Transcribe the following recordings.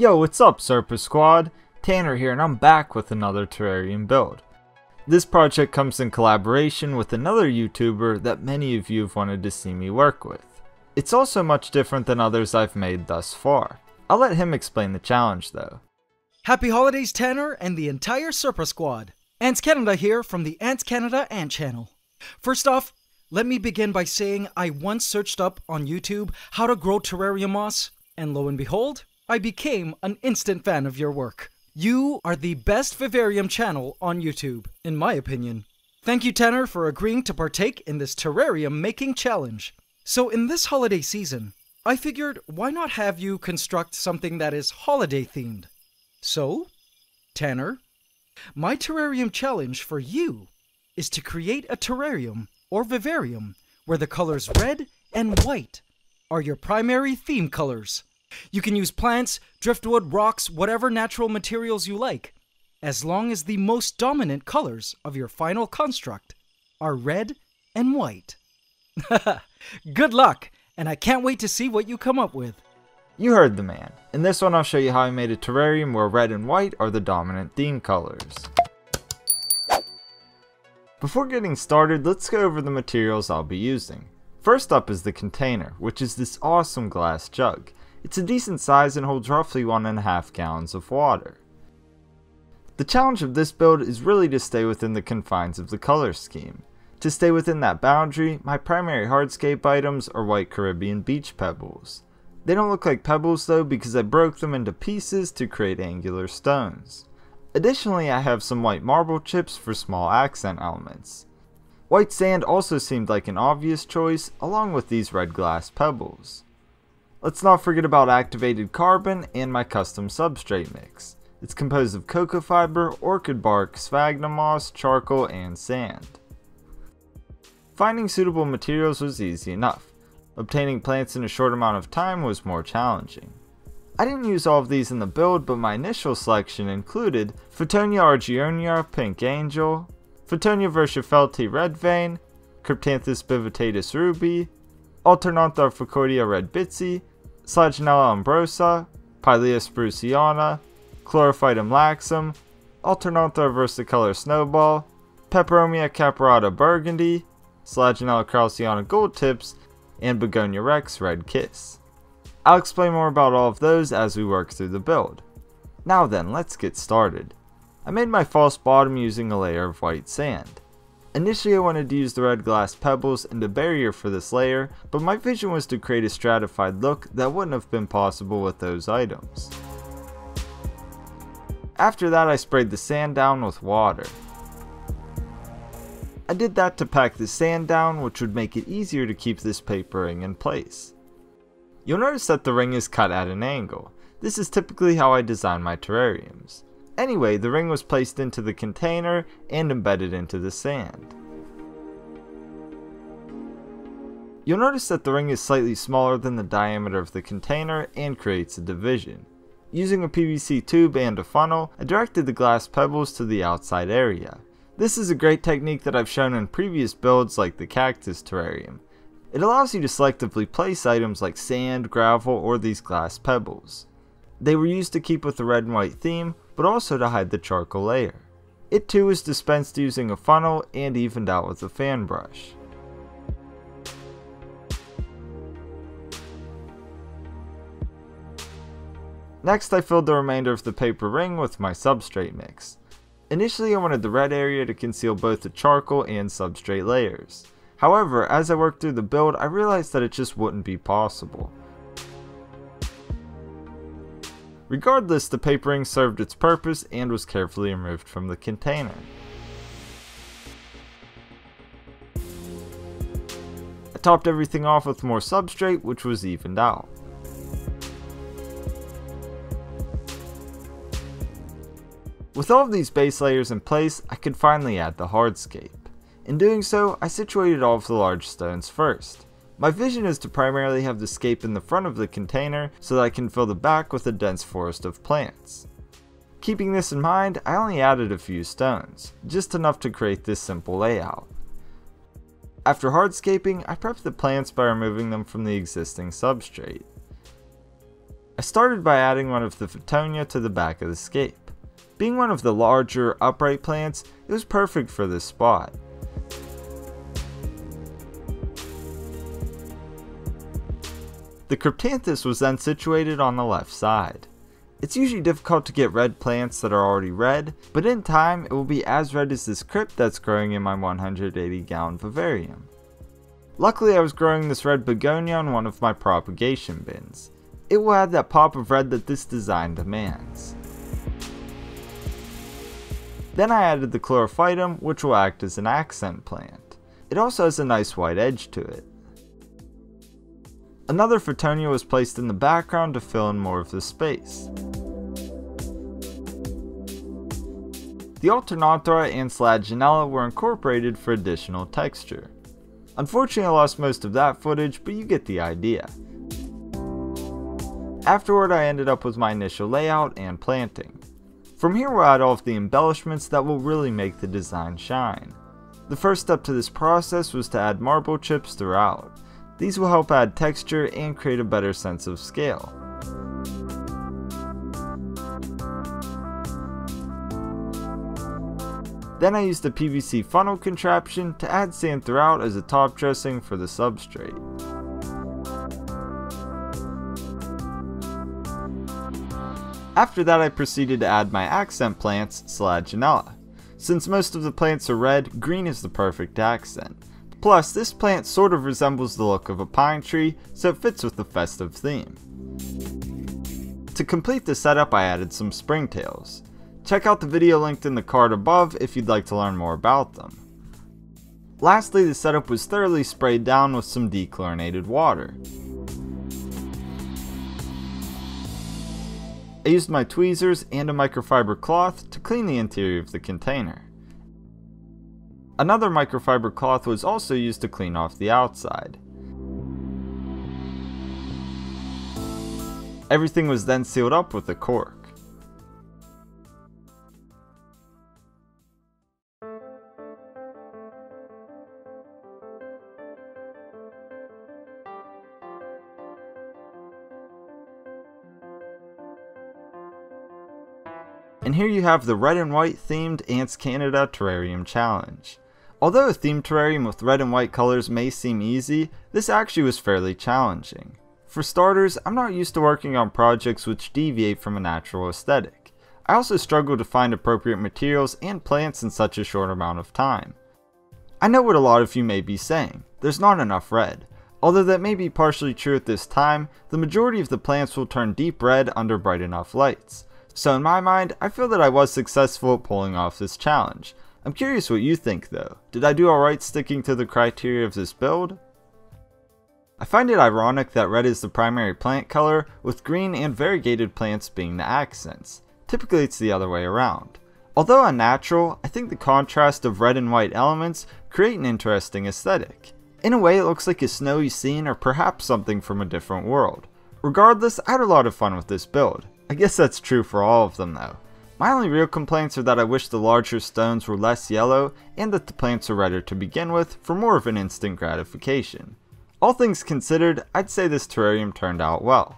Yo, what's up, Serpa Squad? Tanner here, and I'm back with another terrarium build. This project comes in collaboration with another YouTuber that many of you have wanted to see me work with. It's also much different than others I've made thus far. I'll let him explain the challenge though. Happy holidays, Tanner, and the entire Serpa Squad. Ants Canada here from the Ants Canada Ant Channel. First off, let me begin by saying I once searched up on YouTube how to grow terrarium moss, and lo and behold, I became an instant fan of your work. You are the best vivarium channel on YouTube, in my opinion. Thank you, Tanner, for agreeing to partake in this terrarium making challenge. So, in this holiday season, I figured why not have you construct something that is holiday themed? So, Tanner, my terrarium challenge for you is to create a terrarium or vivarium where the colors red and white are your primary theme colors. You can use plants, driftwood, rocks, whatever natural materials you like, as long as the most dominant colors of your final construct are red and white. Good luck, and I can't wait to see what you come up with. You heard the man. In this one I'll show you how I made a terrarium where red and white are the dominant theme colors. Before getting started, let's go over the materials I'll be using. First up is the container, which is this awesome glass jug. It's a decent size and holds roughly 1.5 gallons of water. The challenge of this build is really to stay within the confines of the color scheme. To stay within that boundary, my primary hardscape items are white Caribbean beach pebbles. They don't look like pebbles though because I broke them into pieces to create angular stones. Additionally, I have some white marble chips for small accent elements. White sand also seemed like an obvious choice, along with these red glass pebbles. Let's not forget about activated carbon and my custom substrate mix. It's composed of cocoa fiber, orchid bark, sphagnum moss, charcoal, and sand. Finding suitable materials was easy enough. Obtaining plants in a short amount of time was more challenging. I didn't use all of these in the build, but my initial selection included Fittonia argyroneura Pink Angel, Fittonia verschaffeltii Red Vein, Cryptanthus bivittatus ruby, Alternanthera ficoidea Red Bitsy, Selaginella umbrosa, Pilea spruceana, Chlorophytum laxum, Alternanthera versicolor snowball, Peperomia caperata burgundy, Selaginella kraussiana gold tips, and Begonia rex red kiss. I'll explain more about all of those as we work through the build. Now then, let's get started. I made my false bottom using a layer of white sand. Initially I wanted to use the red glass pebbles and a barrier for this layer, but my vision was to create a stratified look that wouldn't have been possible with those items. After that I sprayed the sand down with water. I did that to pack the sand down which would make it easier to keep this papering in place. You'll notice that the ring is cut at an angle. This is typically how I design my terrariums. Anyway, the ring was placed into the container and embedded into the sand. You'll notice that the ring is slightly smaller than the diameter of the container and creates a division. Using a PVC tube and a funnel, I directed the glass pebbles to the outside area. This is a great technique that I've shown in previous builds like the cactus terrarium. It allows you to selectively place items like sand, gravel, or these glass pebbles. They were used to keep with the red and white theme, but also to hide the charcoal layer. It too is dispensed using a funnel and evened out with a fan brush. Next I filled the remainder of the paper ring with my substrate mix. Initially I wanted the red area to conceal both the charcoal and substrate layers. However, as I worked through the build, I realized that it just wouldn't be possible. Regardless, the papering served its purpose and was carefully removed from the container. I topped everything off with more substrate, which was evened out. With all of these base layers in place, I could finally add the hardscape. In doing so, I situated all of the large stones first. My vision is to primarily have the scape in the front of the container so that I can fill the back with a dense forest of plants. Keeping this in mind, I only added a few stones, just enough to create this simple layout. After hardscaping, I prepped the plants by removing them from the existing substrate. I started by adding one of the Fittonia to the back of the scape. Being one of the larger, upright plants, it was perfect for this spot. The Cryptanthus was then situated on the left side. It's usually difficult to get red plants that are already red, but in time it will be as red as this crypt that's growing in my 180 gallon vivarium. Luckily I was growing this red begonia on one of my propagation bins. It will add that pop of red that this design demands. Then I added the chlorophytum which will act as an accent plant. It also has a nice white edge to it. Another Fittonia was placed in the background to fill in more of the space. The Alternanthera and Selaginella were incorporated for additional texture. Unfortunately I lost most of that footage, but you get the idea. Afterward I ended up with my initial layout and planting. From here we'll add all of the embellishments that will really make the design shine. The first step to this process was to add marble chips throughout. These will help add texture and create a better sense of scale. Then I used the PVC funnel contraption to add sand throughout as a top dressing for the substrate. After that I proceeded to add my accent plants, Selaginella. Since most of the plants are red, green is the perfect accent. Plus, this plant sort of resembles the look of a pine tree, so it fits with the festive theme. To complete the setup I added some springtails. Check out the video linked in the card above if you'd like to learn more about them. Lastly, the setup was thoroughly sprayed down with some dechlorinated water. I used my tweezers and a microfiber cloth to clean the interior of the container. Another microfiber cloth was also used to clean off the outside. Everything was then sealed up with a cork. And here you have the red and white themed Ants Canada Terrarium Challenge. Although a themed terrarium with red and white colors may seem easy, this actually was fairly challenging. For starters, I'm not used to working on projects which deviate from a natural aesthetic. I also struggle to find appropriate materials and plants in such a short amount of time. I know what a lot of you may be saying, there's not enough red. Although that may be partially true at this time, the majority of the plants will turn deep red under bright enough lights. So in my mind, I feel that I was successful at pulling off this challenge. I'm curious what you think though. Did I do alright sticking to the criteria of this build? I find it ironic that red is the primary plant color, with green and variegated plants being the accents. Typically it's the other way around. Although unnatural, I think the contrast of red and white elements create an interesting aesthetic. In a way it looks like a snowy scene or perhaps something from a different world. Regardless, I had a lot of fun with this build. I guess that's true for all of them though. My only real complaints are that I wish the larger stones were less yellow and that the plants are redder to begin with for more of an instant gratification. All things considered, I'd say this terrarium turned out well.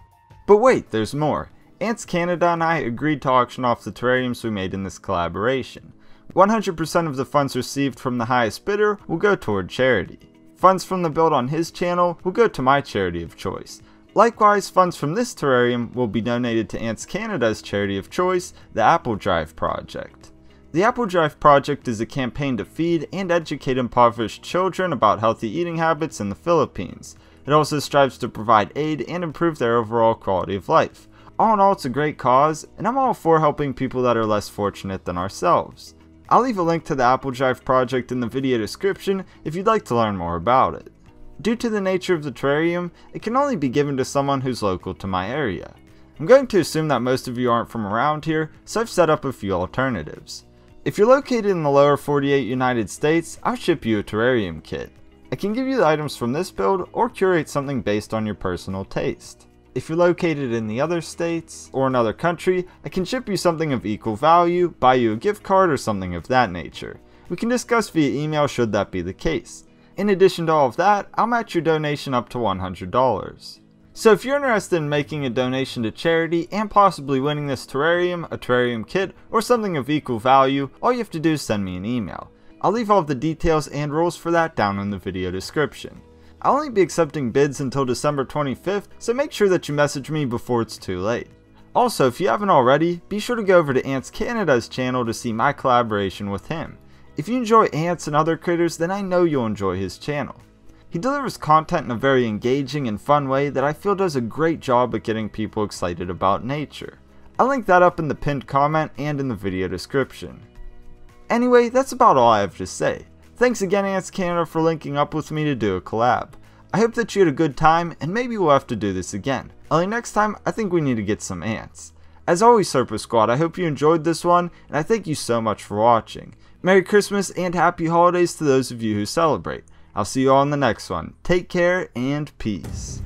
But wait, there's more. Ants Canada and I agreed to auction off the terrariums we made in this collaboration. 100% of the funds received from the highest bidder will go toward charity. Funds from the build on his channel will go to my charity of choice, Likewise, funds from this terrarium will be donated to Ants Canada's charity of choice, the Apple Drive Project. The Apple Drive Project is a campaign to feed and educate impoverished children about healthy eating habits in the Philippines. It also strives to provide aid and improve their overall quality of life. All in all, it's a great cause, and I'm all for helping people that are less fortunate than ourselves. I'll leave a link to the Apple Drive project in the video description if you'd like to learn more about it. Due to the nature of the terrarium, it can only be given to someone who's local to my area. I'm going to assume that most of you aren't from around here, so I've set up a few alternatives. If you're located in the lower 48 United States, I'll ship you a terrarium kit. I can give you the items from this build or curate something based on your personal taste. If you're located in the other states or another country, I can ship you something of equal value, buy you a gift card or something of that nature. We can discuss via email should that be the case. In addition to all of that, I'll match your donation up to $100. So if you're interested in making a donation to charity and possibly winning this terrarium, a terrarium kit, or something of equal value, all you have to do is send me an email. I'll leave all of the details and rules for that down in the video description. I'll only be accepting bids until December 25th, so make sure that you message me before it's too late. Also, if you haven't already, be sure to go over to Ants Canada's channel to see my collaboration with him. If you enjoy ants and other critters, then I know you'll enjoy his channel. He delivers content in a very engaging and fun way that I feel does a great job at getting people excited about nature. I'll link that up in the pinned comment and in the video description. Anyway, that's about all I have to say. Thanks again Ants Canada for linking up with me to do a collab. I hope that you had a good time and maybe we'll have to do this again. Only next time, I think we need to get some ants. As always Serpa Squad, I hope you enjoyed this one and I thank you so much for watching. Merry Christmas and Happy Holidays to those of you who celebrate. I'll see you all in the next one. Take care and peace.